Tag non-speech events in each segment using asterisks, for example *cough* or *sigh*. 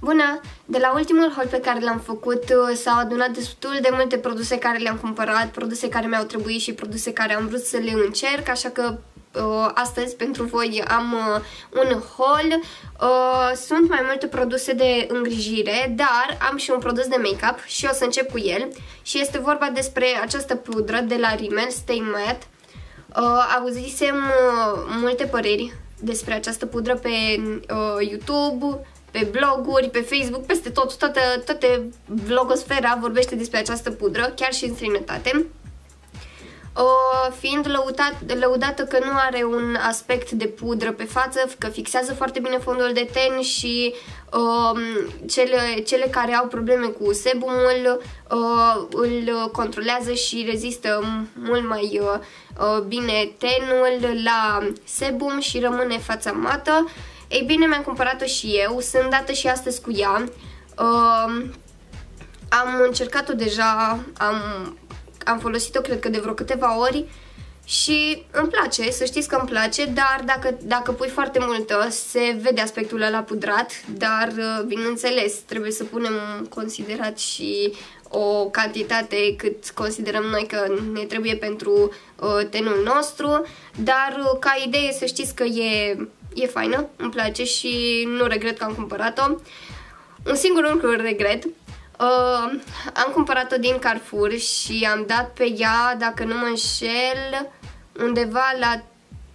Bună! De la ultimul haul pe care l-am făcut uh, s-au adunat destul de multe produse care le-am cumpărat, produse care mi-au trebuit și produse care am vrut să le încerc, așa că uh, astăzi pentru voi am uh, un haul. Uh, sunt mai multe produse de îngrijire, dar am și un produs de make-up și o să încep cu el. Și este vorba despre această pudră de la Rimmel Stay Matte. Uh, auzisem uh, multe păreri despre această pudră pe uh, YouTube, pe bloguri, pe Facebook, peste tot, toată, toată vlogosfera vorbește despre această pudră, chiar și în străinătate. Uh, fiind lăudat, lăudată că nu are un aspect de pudră pe față, că fixează foarte bine fondul de ten și uh, cele, cele care au probleme cu sebumul uh, îl controlează și rezistă mult mai uh, bine tenul la sebum și rămâne fața mată. Ei bine, mi-am cumpărat-o și eu, sunt dată și astăzi cu ea. Uh, am încercat-o deja, am, am folosit-o cred că de vreo câteva ori și îmi place, să știți că îmi place, dar dacă, dacă pui foarte multă se vede aspectul ăla pudrat, dar uh, bineînțeles trebuie să punem considerat și o cantitate cât considerăm noi că ne trebuie pentru uh, tenul nostru, dar uh, ca idee să știți că e e faină, îmi place și nu regret că am cumpărat-o. Un singur lucru regret, uh, am cumpărat-o din Carrefour și am dat pe ea, dacă nu mă înșel, undeva la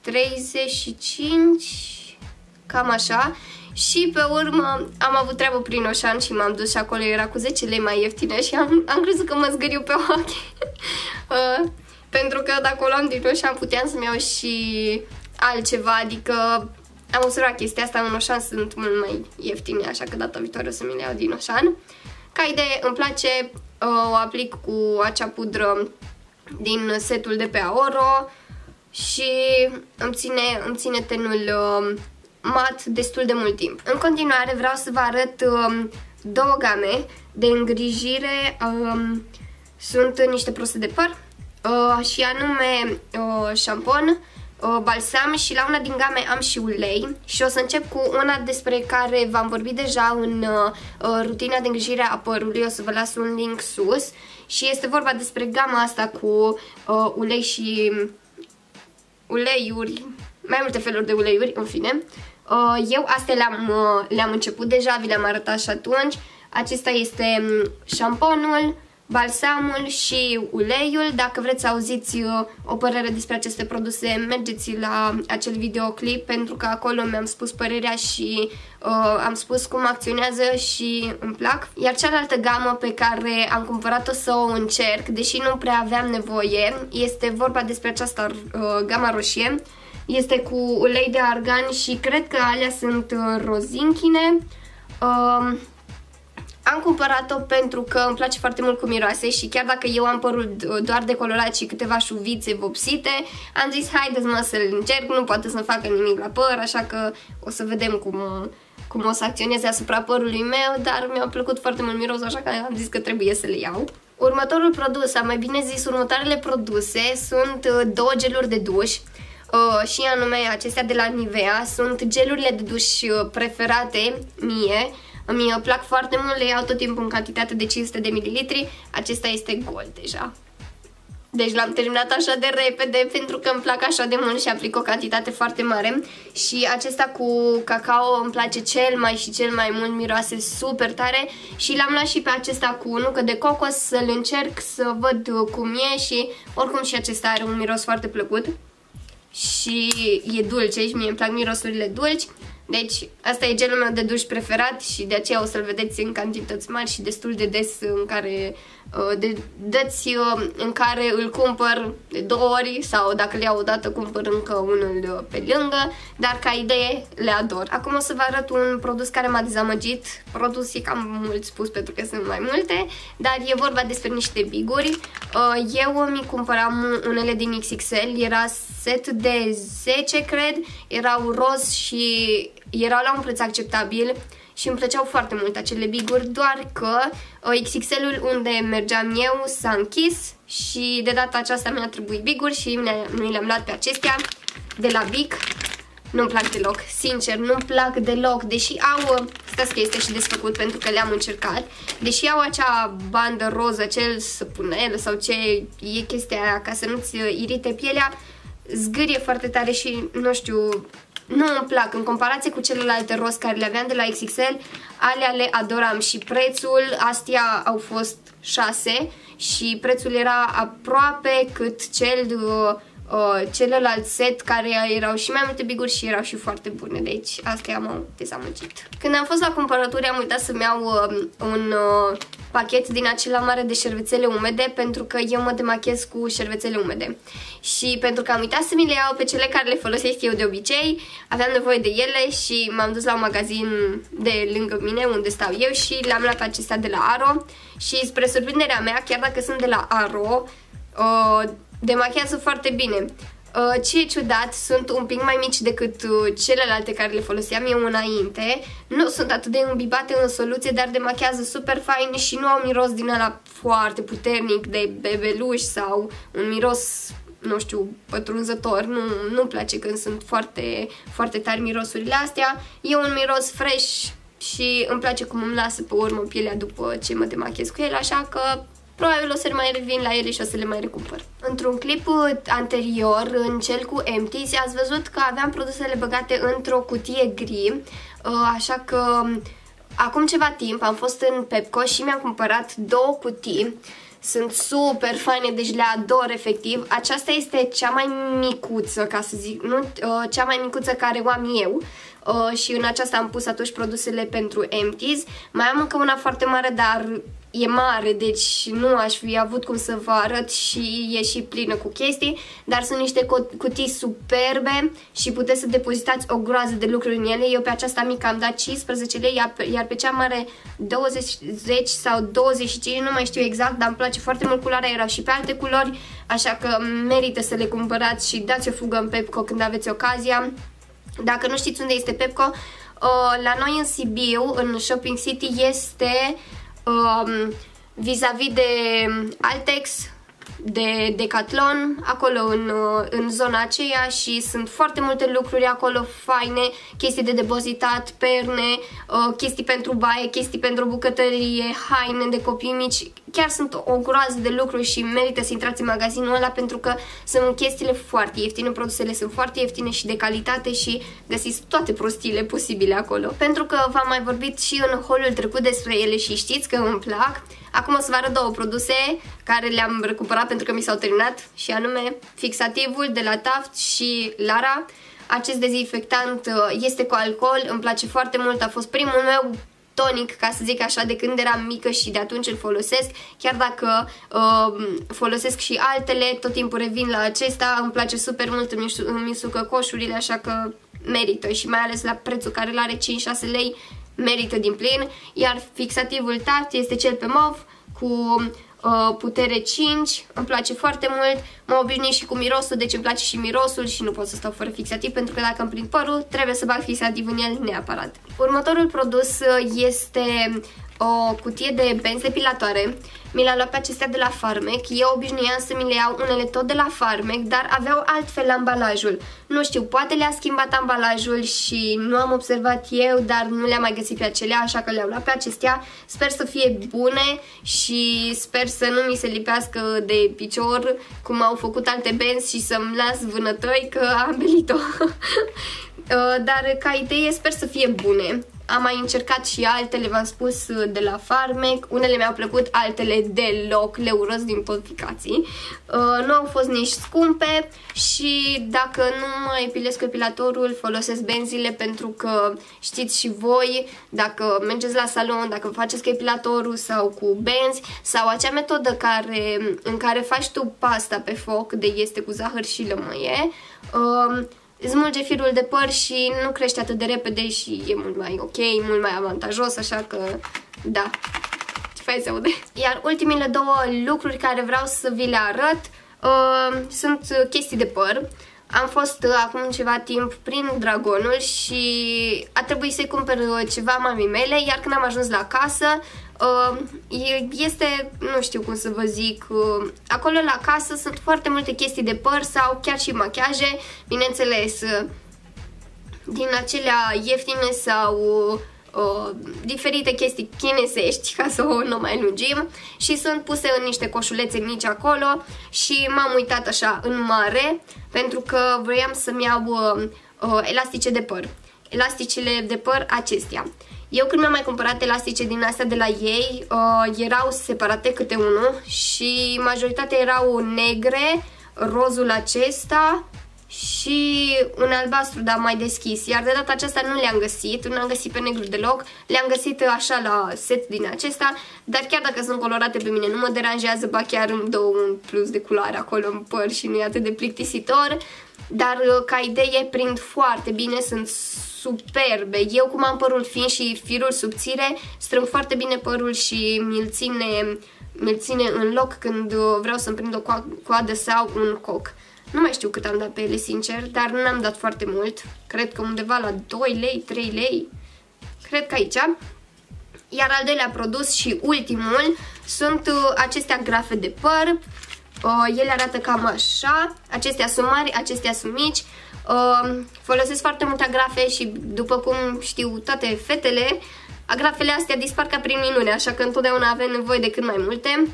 35, cam așa. Și pe urmă am avut treabă prin Oșan și m-am dus și acolo era cu 10 lei mai ieftină și am, am crezut că mă zgâriu pe ochi. *laughs* uh, pentru că dacă o luam din Oșan puteam să-mi iau și altceva, adică am observat chestia asta, în Oșan sunt mult mai ieftine, așa că data viitoare o să mi le iau din Oșan. Ca idee, îmi place, o aplic cu acea pudră din setul de pe Aoro și îmi ține, îmi ține tenul mat destul de mult timp. În continuare vreau să vă arăt două game de îngrijire. Sunt niște proste de păr și anume șampon balsam și la una din game am și ulei și o să încep cu una despre care v-am vorbit deja în uh, uh, rutina de îngrijire a părului, o să vă las un link sus și este vorba despre gama asta cu uh, ulei și uleiuri, mai multe feluri de uleiuri, în fine. Uh, eu astea le-am uh, le început deja, vi le-am arătat și atunci. Acesta este um, șamponul, balsamul și uleiul. Dacă vreți să auziți uh, o părere despre aceste produse, mergeți la acel videoclip pentru că acolo mi-am spus părerea și uh, am spus cum acționează și îmi plac. Iar cealaltă gamă pe care am cumpărat-o să o încerc, deși nu prea aveam nevoie, este vorba despre această uh, gama roșie. Este cu ulei de argan și cred că alea sunt uh, rozinchine. Uh, am cumpărat-o pentru că îmi place foarte mult cum miroase și chiar dacă eu am părul doar decolorat și câteva șuvițe vopsite, am zis haideți mă să-l încerc, nu poate să facă nimic la păr, așa că o să vedem cum, cum o să acționeze asupra părului meu, dar mi-a plăcut foarte mult mirosul, așa că am zis că trebuie să le iau. Următorul produs, am mai bine zis, următoarele produse sunt uh, două geluri de duș. Uh, și anume acestea de la Nivea sunt gelurile de duș uh, preferate mie îmi plac foarte mult, le iau tot timpul în cantitate de 500 de mililitri. Acesta este gol deja. Deci l-am terminat așa de repede pentru că îmi plac așa de mult și aplic o cantitate foarte mare. Și acesta cu cacao îmi place cel mai și cel mai mult, miroase super tare. Și l-am luat și pe acesta cu nucă de cocos să-l încerc să văd cum e și oricum și acesta are un miros foarte plăcut. Și e dulce și mie îmi plac mirosurile dulci. Deci, asta e gelul meu de duș preferat și de aceea o să-l vedeți în cantități mari și destul de des în care Uh, de dăți uh, în care îl cumpăr de două ori sau dacă le iau o dată cumpăr încă unul uh, pe lângă, dar ca idee le ador. Acum o să vă arăt un produs care m-a dezamăgit. Produs e cam mult spus pentru că sunt mai multe, dar e vorba despre niște biguri. Eu mi cumpăram unele din XXL, era set de 10 cred, erau roz și erau la un preț acceptabil și îmi plăceau foarte mult acele biguri, doar că uh, XXL-ul unde mergeam eu s-a închis și de data aceasta mi-a trebuit biguri și mi le-am luat pe acestea de la Bic. nu-mi plac deloc, sincer, nu-mi plac deloc, deși au, stați că este și desfăcut pentru că le-am încercat, deși au acea bandă roză, cel săpunel sau ce e chestia aia ca să nu-ți irite pielea, zgârie foarte tare și, nu știu, nu îmi plac. În comparație cu celelalte roz care le aveam de la XXL, alea le adoram și prețul, astea au fost 6 și prețul era aproape cât cel uh, uh, celălalt set care erau și mai multe biguri și erau și foarte bune, deci asta am dezamăgit. Când am fost la cumpărături am uitat să-mi iau uh, un uh, pachet din acela mare de șervețele umede pentru că eu mă demachez cu șervețele umede. Și pentru că am uitat să mi le iau pe cele care le folosesc eu de obicei, aveam nevoie de ele și m-am dus la un magazin de lângă mine unde stau eu și le-am luat pe acestea de la Aro și spre surprinderea mea, chiar dacă sunt de la Aro, uh, demachează foarte bine. Uh, ce e ciudat, sunt un pic mai mici decât uh, celelalte care le foloseam eu înainte. Nu sunt atât de îmbibate în soluție, dar demachează super fain și nu au miros din ăla foarte puternic de bebeluș sau un miros nu știu, pătrunzător, nu, nu-mi place când sunt foarte, foarte tari mirosurile astea. E un miros fresh și îmi place cum îmi lasă pe urmă pielea după ce mă demachez cu el, așa că probabil o să mai revin la ele și o să le mai recumpăr. Într-un clip anterior, în cel cu Empties, ați văzut că aveam produsele băgate într-o cutie gri, uh, așa că acum ceva timp am fost în Pepco și mi-am cumpărat două cutii. Sunt super faine, deci le ador efectiv. Aceasta este cea mai micuță, ca să zic, nu, uh, cea mai micuță care o am eu. Uh, și în aceasta am pus atunci produsele pentru Empties. Mai am încă una foarte mare, dar e mare, deci nu aș fi avut cum să vă arăt și e și plină cu chestii, dar sunt niște cutii superbe și puteți să depozitați o groază de lucruri în ele. Eu pe aceasta mică am dat 15 lei, iar pe cea mare 20 sau 25, nu mai știu exact, dar îmi place foarte mult culoarea, erau și pe alte culori, așa că merită să le cumpărați și dați o fugă în Pepco când aveți ocazia. Dacă nu știți unde este Pepco, uh, la noi în Sibiu, în Shopping City, este um, vis-a-vis -vis de Altex, de Decathlon, acolo în, uh, în zona aceea și sunt foarte multe lucruri acolo faine, chestii de depozitat, perne, uh, chestii pentru baie, chestii pentru bucătărie, haine de copii mici, chiar sunt o groază de lucruri și merită să intrați în magazinul ăla pentru că sunt chestiile foarte ieftine, produsele sunt foarte ieftine și de calitate și găsiți toate prostiile posibile acolo. Pentru că v-am mai vorbit și în holul trecut despre ele și știți că îmi plac, Acum o să vă arăt două produse care le-am recuperat pentru că mi s-au terminat și anume fixativul de la Taft și Lara. Acest dezinfectant uh, este cu alcool, îmi place foarte mult, a fost primul meu tonic, ca să zic așa, de când eram mică și de atunci îl folosesc, chiar dacă uh, folosesc și altele, tot timpul revin la acesta, îmi place super mult, îmi, îmi sucă coșurile, așa că merită. Și mai ales la prețul care îl are 5-6 lei, merită din plin, iar fixativul Tarte este cel pe MOV cu uh, putere 5, îmi place foarte mult, mă obișnuit și cu mirosul, deci îmi place și mirosul și nu pot să stau fără fixativ pentru că dacă îmi prind părul, trebuie să bag fixativ în el neapărat. Următorul produs uh, este o cutie de benzi depilatoare. Mi l-a luat pe acestea de la Farmec. Eu obișnuiam să mi le iau unele tot de la Farmec, dar aveau altfel ambalajul. Nu știu, poate le-a schimbat ambalajul și nu am observat eu, dar nu le-am mai găsit pe acelea, așa că le-am luat pe acestea. Sper să fie bune și sper să nu mi se lipească de picior, cum au făcut alte benzi și să-mi las vânătăi, că am belit-o. *laughs* Uh, dar ca idee sper să fie bune. Am mai încercat și altele, v-am spus, de la Farmec. Unele mi-au plăcut, altele deloc, le urăsc din publicații. Uh, nu au fost nici scumpe și dacă nu mai epilez cu epilatorul, folosesc benzile pentru că știți și voi, dacă mergeți la salon, dacă faceți cu epilatorul sau cu benzi sau acea metodă care, în care faci tu pasta pe foc, de este cu zahăr și lămâie, uh, smulge firul de păr și nu crește atât de repede și e mult mai ok, mult mai avantajos, așa că da, fai să aude. Iar ultimile două lucruri care vreau să vi le arăt uh, sunt chestii de păr. Am fost uh, acum ceva timp prin Dragonul și a trebuit să-i cumpăr uh, ceva mamii mele, iar când am ajuns la casă, uh, este, nu știu cum să vă zic, uh, acolo la casă sunt foarte multe chestii de păr sau chiar și machiaje, bineînțeles, uh, din acelea ieftine sau uh, diferite chestii chinesești, ca să o nu mai lungim, și sunt puse în niște coșulețe mici acolo și m-am uitat așa în mare, pentru că vroiam să-mi iau uh, uh, elastice de păr. Elasticele de păr acestea. Eu când mi-am mai cumpărat elastice din astea de la ei, uh, erau separate câte unul și majoritatea erau negre, rozul acesta și un albastru, dar mai deschis. Iar de data aceasta nu le-am găsit, nu am găsit pe negru deloc. Le-am găsit așa la set din acesta, dar chiar dacă sunt colorate pe mine nu mă deranjează, ba chiar îmi dă un plus de culoare acolo în păr și nu e atât de plictisitor. Dar uh, ca idee prind foarte bine, sunt superbe. Eu cum am părul fin și firul subțire, strâng foarte bine părul și mi-l ține, mi ține în loc când uh, vreau să-mi prind o coadă sau un coc. Nu mai știu cât am dat pe ele, sincer, dar nu am dat foarte mult. Cred că undeva la 2 lei, 3 lei. Cred că aici. Iar al doilea produs și ultimul sunt uh, acestea grafe de păr. Uh, ele arată cam așa. Acestea sunt mari, acestea sunt mici. Uh, folosesc foarte multe agrafe și după cum știu toate fetele, agrafele astea dispar ca prin minune, așa că întotdeauna avem nevoie de cât mai multe.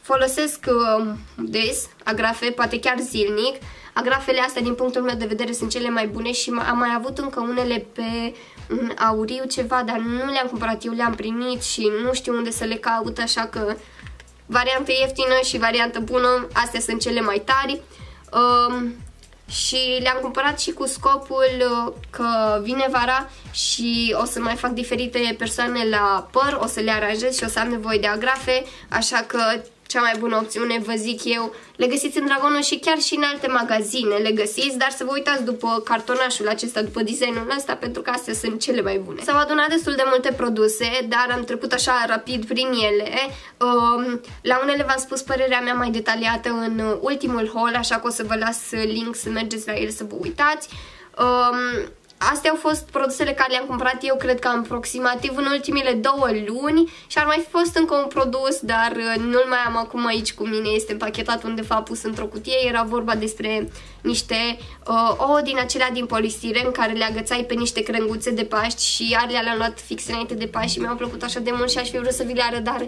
Uh, folosesc uh, des agrafe, poate chiar zilnic. Agrafele astea, din punctul meu de vedere, sunt cele mai bune și am mai avut încă unele pe un auriu ceva, dar nu le-am cumpărat eu, le-am primit și nu știu unde să le caut, așa că variantă ieftină și variantă bună, astea sunt cele mai tari. Uh, și le-am cumpărat și cu scopul uh, că vine vara și o să mai fac diferite persoane la păr, o să le aranjez și o să am nevoie de agrafe, așa că cea mai bună opțiune, vă zic eu. Le găsiți în Dragonul și chiar și în alte magazine le găsiți, dar să vă uitați după cartonașul acesta, după designul ăsta, pentru că astea sunt cele mai bune. S-au adunat destul de multe produse, dar am trecut așa rapid prin ele. Um, la unele v-am spus părerea mea mai detaliată în ultimul haul, așa că o să vă las link să mergeți la el să vă uitați. Um, Astea au fost produsele care le-am cumpărat eu, cred că aproximativ în ultimile două luni și ar mai fi fost încă un produs, dar uh, nu-l mai am acum aici cu mine, este împachetat undeva pus într-o cutie, era vorba despre niște uh, ouă din acelea din polistiren care le agățai pe niște crenguțe de Paști și alea le-am luat fix înainte de Paști și mi-au plăcut așa de mult și aș fi vrut să vi le arăt, dar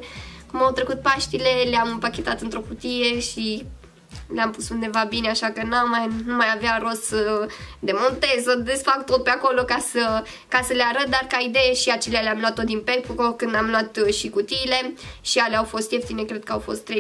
cum au trecut Paștile, le-am împachetat într-o cutie și le-am pus undeva bine, așa că n-am mai, nu mai avea rost să demontez, să desfac tot pe acolo ca să, ca să le arăt, dar ca idee și acelea le-am luat tot din Pepco când am luat uh, și cutiile și alea au fost ieftine, cred că au fost 3,50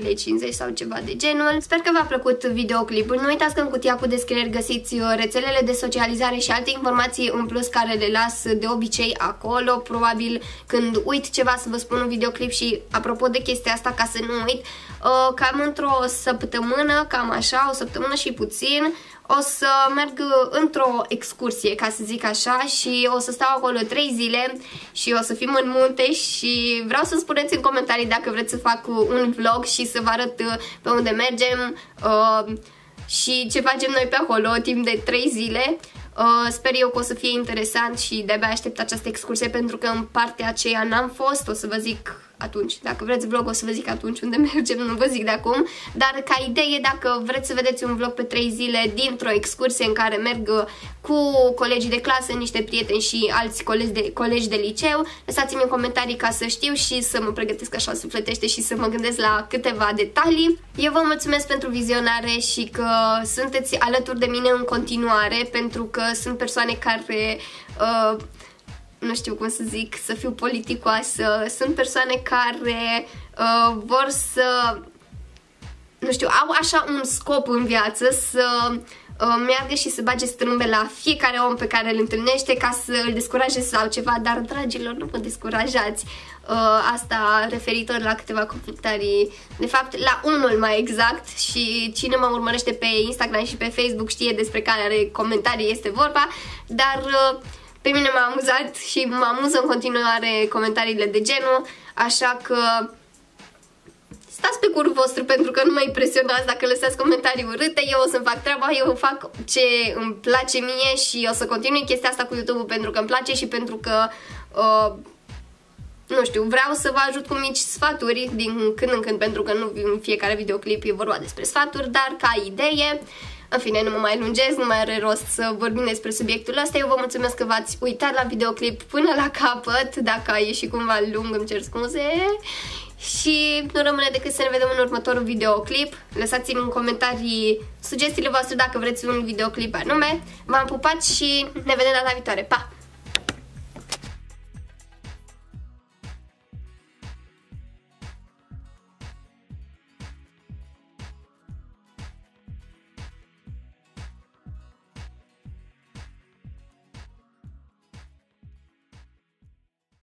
sau ceva de genul. Sper că v-a plăcut videoclipul. Nu uitați că în cutia cu descrieri găsiți uh, rețelele de socializare și alte informații în plus care le las de obicei acolo. Probabil când uit ceva să vă spun un videoclip și apropo de chestia asta, ca să nu uit, uh, cam într-o săptămână, cam așa, o săptămână și puțin, o să merg într-o excursie, ca să zic așa, și o să stau acolo 3 zile și o să fim în munte și vreau să spuneți în comentarii dacă vreți să fac un vlog și să vă arăt uh, pe unde mergem uh, și ce facem noi pe acolo timp de 3 zile. Uh, sper eu că o să fie interesant și de-abia aștept această excursie pentru că în partea aceea n-am fost, o să vă zic atunci. Dacă vreți vlog o să vă zic atunci unde *laughs* mergem, nu vă zic de acum, dar ca idee dacă vreți să vedeți un vlog pe 3 zile dintr-o excursie în care merg uh, cu colegii de clasă, niște prieteni și alți colegi de, colegi de liceu, lăsați-mi în comentarii ca să știu și să mă pregătesc așa sufletește și să mă gândesc la câteva detalii. Eu vă mulțumesc pentru vizionare și că sunteți alături de mine în continuare pentru că sunt persoane care uh, nu știu cum să zic, să fiu politicoasă. Sunt persoane care uh, vor să, nu știu, au așa un scop în viață să uh, meargă și să bage strâmbe la fiecare om pe care îl întâlnește ca să îl descurajeze sau ceva, dar, dragilor, nu vă descurajați. Uh, asta referitor la câteva comentarii, de fapt la unul mai exact și cine mă urmărește pe Instagram și pe Facebook știe despre care comentarii este vorba, dar uh, pe mine m-a amuzat și mă amuză în continuare comentariile de genul, așa că stați pe curul vostru pentru că nu mă impresionați dacă lăsați comentarii urâte, eu o să fac treaba, eu fac ce îmi place mie și o să continui chestia asta cu YouTube-ul pentru că îmi place și pentru că uh, nu știu, vreau să vă ajut cu mici sfaturi din când în când pentru că nu în fiecare videoclip e vorba despre sfaturi, dar ca idee În fine, nu mă mai lungesc, nu mai are rost să vorbim despre subiectul ăsta. Eu vă mulțumesc că v-ați uitat la videoclip până la capăt. Dacă a ieșit cumva lung, îmi cer scuze. Și nu rămâne decât să ne vedem în următorul videoclip. Lăsați-mi în comentarii sugestiile voastre dacă vreți un videoclip anume. V-am pupat și ne vedem data viitoare. Pa!